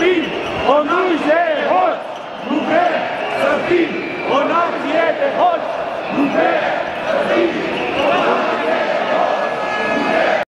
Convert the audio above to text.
film, on nous est Nous fait ce film.